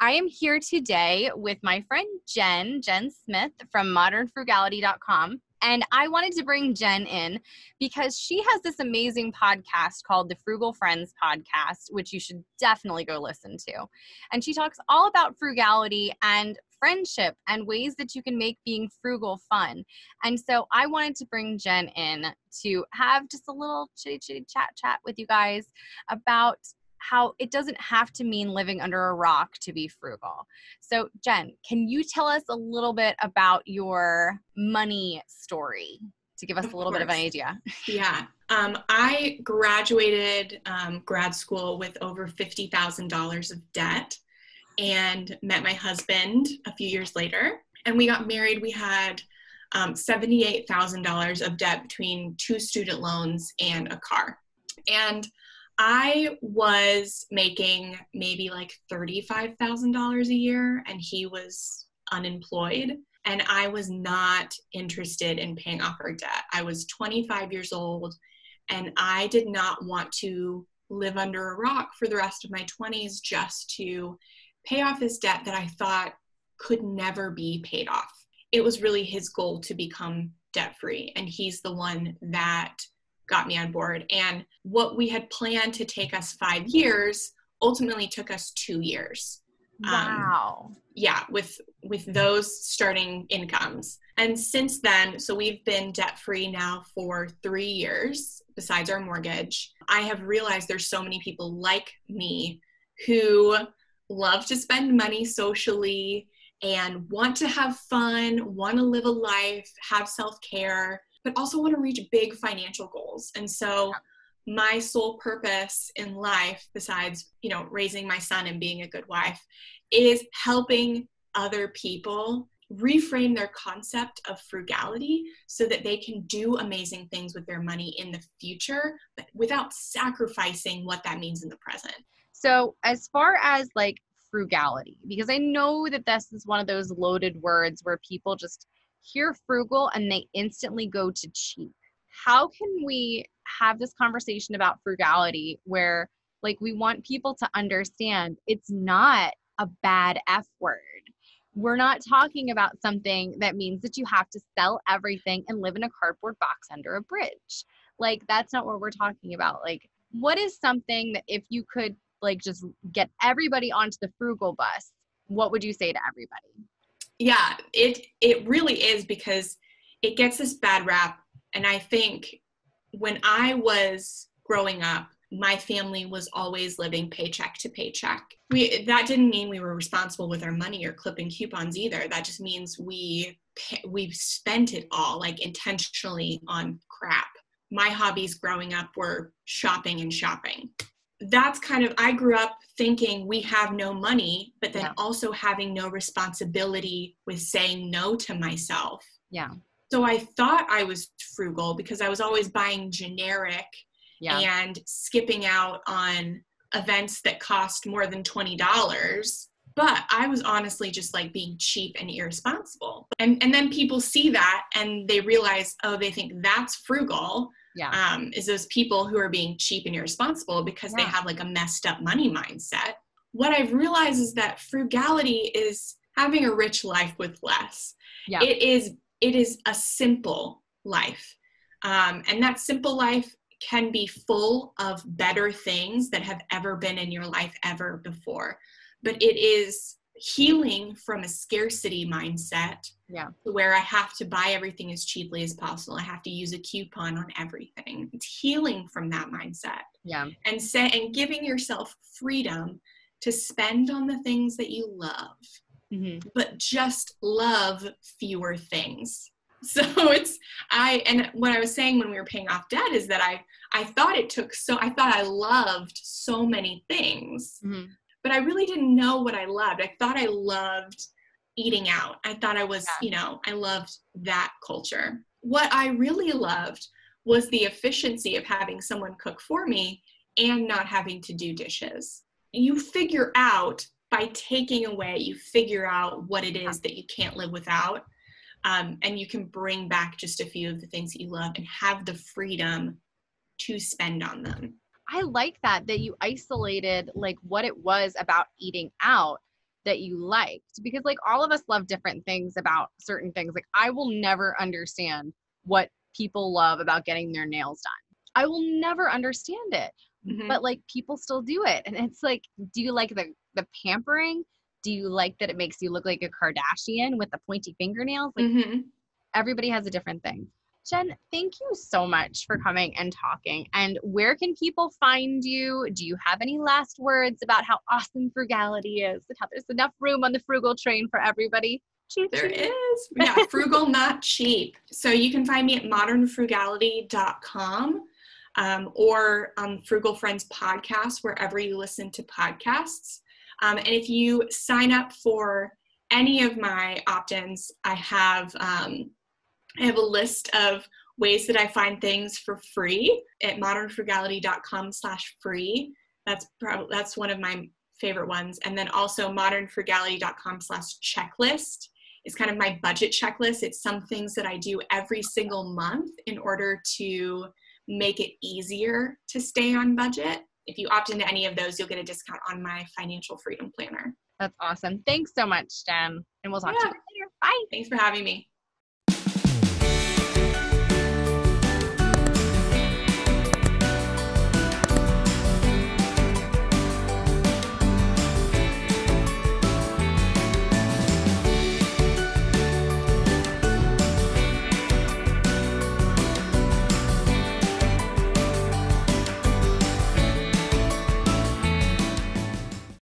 am here today with my friend Jen, Jen Smith from modernfrugality.com. And I wanted to bring Jen in because she has this amazing podcast called the Frugal Friends Podcast, which you should definitely go listen to. And she talks all about frugality and friendship and ways that you can make being frugal fun. And so I wanted to bring Jen in to have just a little chitty chitty chat chat with you guys about how it doesn't have to mean living under a rock to be frugal. So, Jen, can you tell us a little bit about your money story to give us of a little course. bit of an idea? Yeah. Um, I graduated um, grad school with over $50,000 of debt and met my husband a few years later. And we got married. We had um, $78,000 of debt between two student loans and a car. And I was making maybe like $35,000 a year, and he was unemployed. And I was not interested in paying off our debt. I was 25 years old, and I did not want to live under a rock for the rest of my 20s just to pay off this debt that I thought could never be paid off. It was really his goal to become debt free, and he's the one that got me on board. And what we had planned to take us five years ultimately took us two years. Um, Wow. yeah, with with those starting incomes. And since then, so we've been debt free now for three years, besides our mortgage. I have realized there's so many people like me who love to spend money socially and want to have fun, want to live a life, have self care, but also want to reach big financial goals. And so, my sole purpose in life, besides you know raising my son and being a good wife, is helping other people reframe their concept of frugality so that they can do amazing things with their money in the future, but without sacrificing what that means in the present. So, as far as like frugality, because I know that this is one of those loaded words where people just hear frugal and they instantly go to cheap. How can we have this conversation about frugality where, like, we want people to understand it's not a bad F word? We're not talking about something that means that you have to sell everything and live in a cardboard box under a bridge. Like, that's not what we're talking about. Like, what is something that if you could like just get everybody onto the frugal bus what would you say to everybody Yeah, it it really is because it gets this bad rap and I think when I was growing up my family was always living paycheck to paycheck. We that didn't mean we were responsible with our money or clipping coupons either. That just means we we spent it all like intentionally on crap. My hobbies growing up were shopping and shopping. That's kind of I grew up thinking we have no money, but then Yeah. also having no responsibility with saying no to myself. yeah. So I thought I was frugal because I was always buying generic yeah. and skipping out on events that cost more than $20 but i was honestly just like being cheap and irresponsible. And and then people see that and they realize oh they think that's frugal yeah. um, is those people who are being cheap and irresponsible because they have like a messed up money mindset. What i've realized is that frugality is having a rich life with less. Yeah. it is it is a simple life. Um, and that simple life can be full of better things that have ever been in your life ever before. But it is healing from a scarcity mindset Yeah. where i have to buy everything as cheaply as possible. I have to use a coupon on everything. It's healing from that mindset. Yeah. And say and giving yourself freedom to spend on the things that you love hmm but just love fewer things. So it's I and what I was saying when we were paying off debt is that I I thought it took so I thought I loved so many things, hmm but I really didn't know what I loved. I thought I loved eating out. I thought I was, Yeah. you know, I loved that culture. What I really loved was the efficiency of having someone cook for me and not having to do dishes. You figure out by taking away, you figure out what it is that you can't live without. Um, and you can bring back just a few of the things that you love and have the freedom to spend on them. I like that that you isolated like what it was about eating out that you liked because like all of us love different things about certain things. Like i will never understand what people love about getting their nails done. I will never understand it mm-hmm. but like people still do it. And it's like do you like the the pampering? Do you like that it makes you look like a kardashian with the pointy fingernails? Like mm-hmm. everybody has a different thing Jen, thank you so much for coming and talking. And where can people find you? Do you have any last words about how awesome frugality is and how there's enough room on the frugal train for everybody? Choo-choo. There is. Yeah, frugal, not cheap. So you can find me at modernfrugality.com um, or on Frugal Friends podcast, wherever you listen to podcasts. Um, and if you sign up for any of my opt ins, I have um, I have a list of ways that I find things for free at modernfrugality.com slash free. That's probably that's one of my favorite ones. And then also modernfrugality.com slash checklist is kind of my budget checklist. It's some things that I do every single month in order to make it easier to stay on budget. If you opt into any of those, you'll get a discount on my financial freedom planner. That's awesome. Thanks so much, Jen. And we'll talk yeah. to you later. Bye. Thanks for having me.